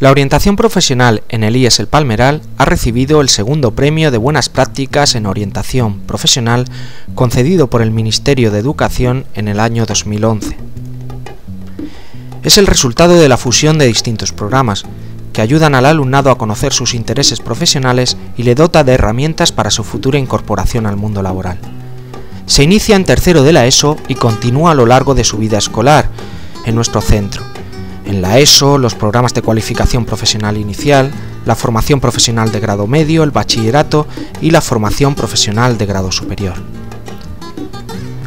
La orientación profesional en el IES El Palmeral ha recibido el segundo premio de buenas prácticas en orientación profesional concedido por el Ministerio de Educación en el año 2011. Es el resultado de la fusión de distintos programas que ayudan al alumnado a conocer sus intereses profesionales y le dota de herramientas para su futura incorporación al mundo laboral. Se inicia en tercero de la ESO y continúa a lo largo de su vida escolar en nuestro centro en la ESO, los programas de cualificación profesional inicial, la formación profesional de grado medio, el bachillerato y la formación profesional de grado superior.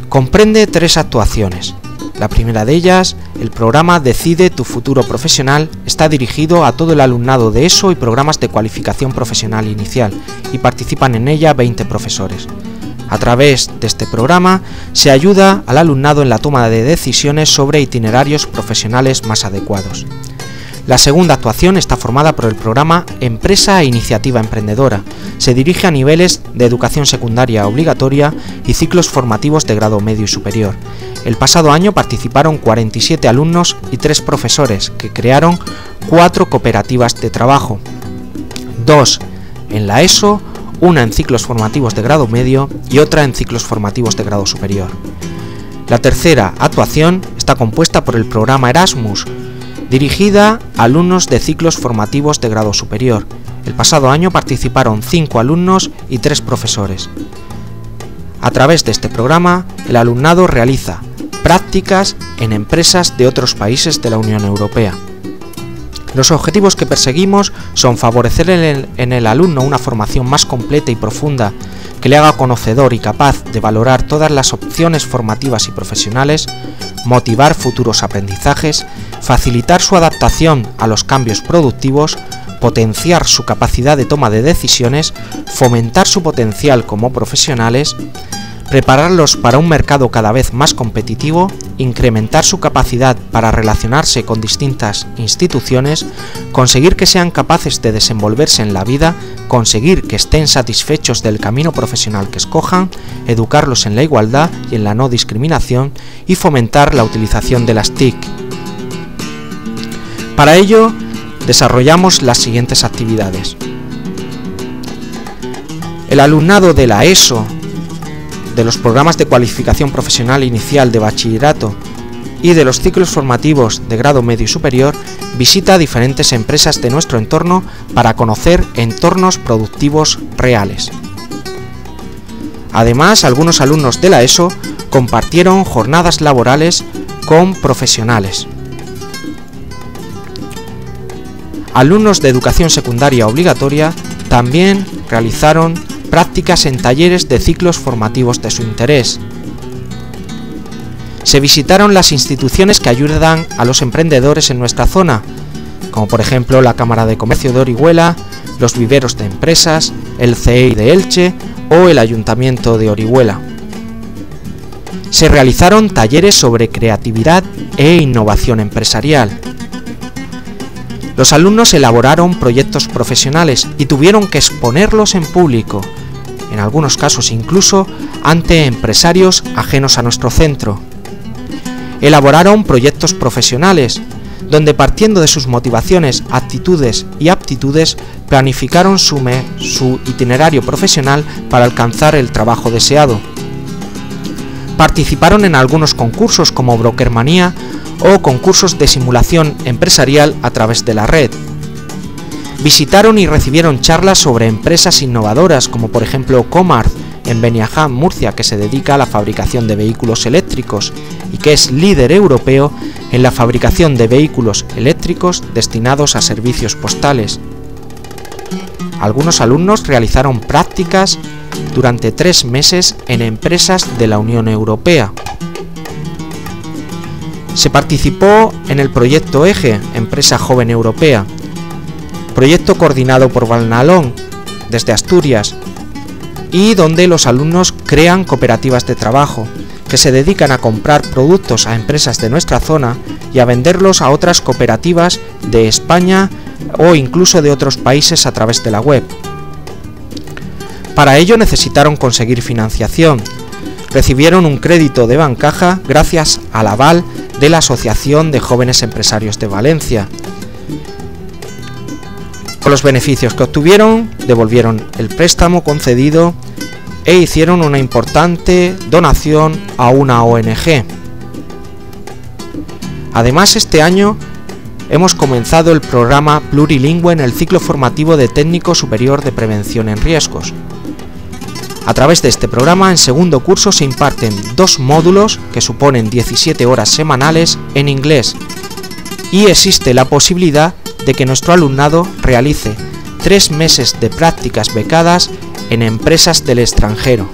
Comprende tres actuaciones. La primera de ellas, el programa Decide tu futuro profesional, está dirigido a todo el alumnado de ESO y programas de cualificación profesional inicial y participan en ella 20 profesores. A través de este programa se ayuda al alumnado en la toma de decisiones sobre itinerarios profesionales más adecuados. La segunda actuación está formada por el programa Empresa e Iniciativa Emprendedora. Se dirige a niveles de educación secundaria obligatoria y ciclos formativos de grado medio y superior. El pasado año participaron 47 alumnos y 3 profesores que crearon 4 cooperativas de trabajo. 2 en la ESO, una en ciclos formativos de grado medio y otra en ciclos formativos de grado superior. La tercera actuación está compuesta por el programa Erasmus, dirigida a alumnos de ciclos formativos de grado superior. El pasado año participaron cinco alumnos y tres profesores. A través de este programa, el alumnado realiza prácticas en empresas de otros países de la Unión Europea. Los objetivos que perseguimos son favorecer en el, alumno una formación más completa y profunda que le haga conocedor y capaz de valorar todas las opciones formativas y profesionales, motivar futuros aprendizajes, facilitar su adaptación a los cambios productivos, potenciar su capacidad de toma de decisiones, fomentar su potencial como profesionales, prepararlos para un mercado cada vez más competitivo, incrementar su capacidad para relacionarse con distintas instituciones, conseguir que sean capaces de desenvolverse en la vida, conseguir que estén satisfechos del camino profesional que escojan, educarlos en la igualdad y en la no discriminación y fomentar la utilización de las TIC. Para ello, desarrollamos las siguientes actividades. El alumnado de la ESO de los programas de cualificación profesional inicial de bachillerato y de los ciclos formativos de grado medio y superior, visita diferentes empresas de nuestro entorno para conocer entornos productivos reales. Además, algunos alumnos de la ESO compartieron jornadas laborales con profesionales. Alumnos de educación secundaria obligatoria también realizaron prácticas en talleres de ciclos formativos de su interés. Se visitaron las instituciones que ayudan a los emprendedores en nuestra zona, como por ejemplo la Cámara de Comercio de Orihuela, los viveros de empresas, el CEI de Elche o el Ayuntamiento de Orihuela. Se realizaron talleres sobre creatividad e innovación empresarial. Los alumnos elaboraron proyectos profesionales y tuvieron que exponerlos en público, en algunos casos incluso ante empresarios ajenos a nuestro centro. Elaboraron proyectos profesionales, donde partiendo de sus motivaciones, actitudes y aptitudes, planificaron su, su itinerario profesional para alcanzar el trabajo deseado. Participaron en algunos concursos como Brokermanía o concursos de simulación empresarial a través de la red, Visitaron y recibieron charlas sobre empresas innovadoras como por ejemplo Comarth en Beniaján, Murcia, que se dedica a la fabricación de vehículos eléctricos y que es líder europeo en la fabricación de vehículos eléctricos destinados a servicios postales. Algunos alumnos realizaron prácticas durante tres meses en empresas de la Unión Europea. Se participó en el proyecto EGE, Empresa Joven Europea, proyecto coordinado por Valnalón desde Asturias y donde los alumnos crean cooperativas de trabajo que se dedican a comprar productos a empresas de nuestra zona y a venderlos a otras cooperativas de España o incluso de otros países a través de la web. Para ello necesitaron conseguir financiación. Recibieron un crédito de Bancaja gracias al aval de la Asociación de Jóvenes Empresarios de Valencia, Con los beneficios que obtuvieron, devolvieron el préstamo concedido e hicieron una importante donación a una ONG. Además, este año hemos comenzado el programa plurilingüe en el ciclo formativo de técnico superior de prevención en riesgos. A través de este programa, en segundo curso se imparten dos módulos que suponen 17 horas semanales en inglés y existe la posibilidad de que nuestro alumnado realice tres meses de prácticas becadas en empresas del extranjero.